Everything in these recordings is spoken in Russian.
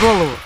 Bolo.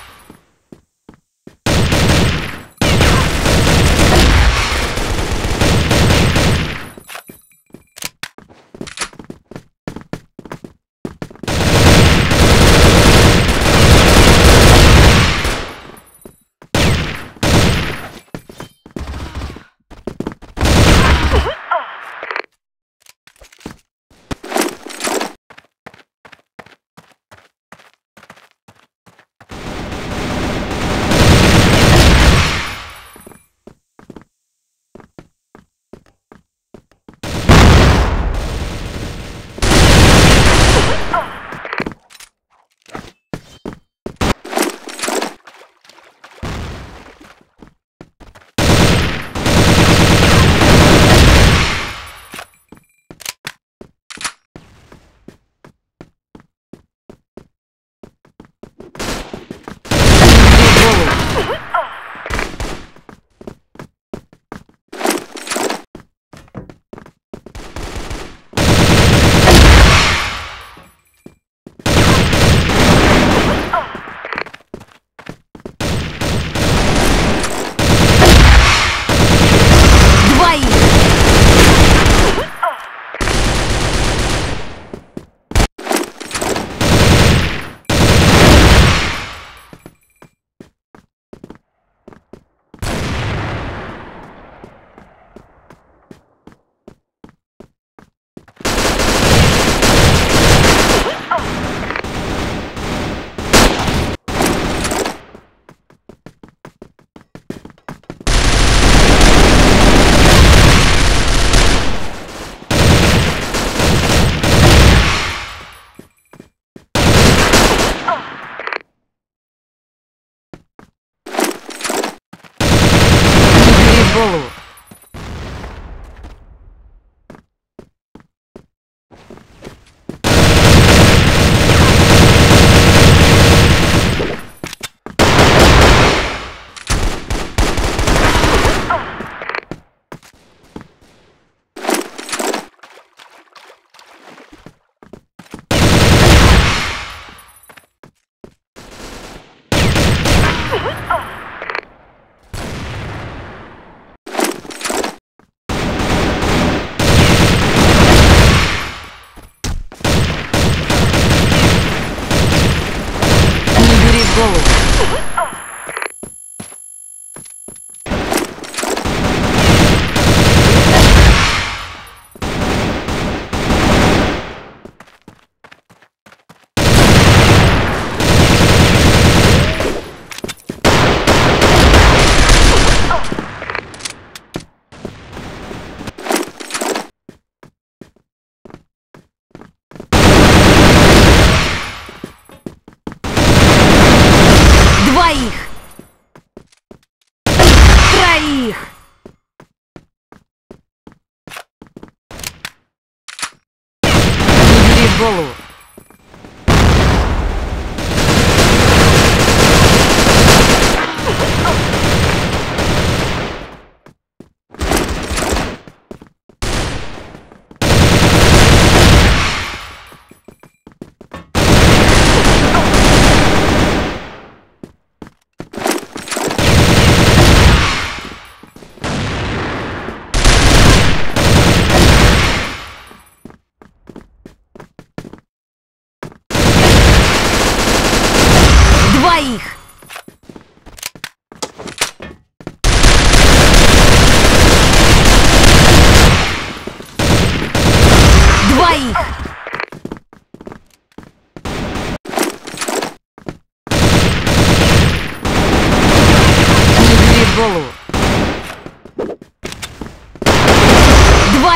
голову.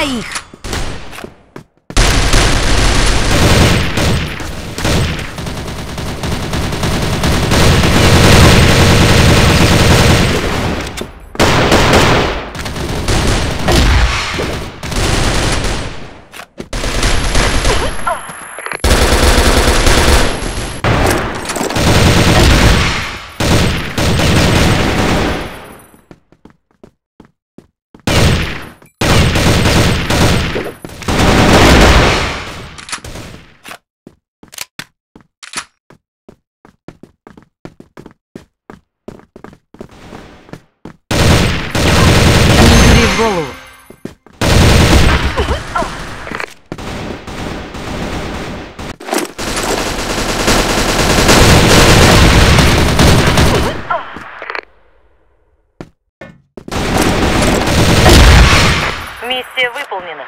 двоих. Миссия выполнена.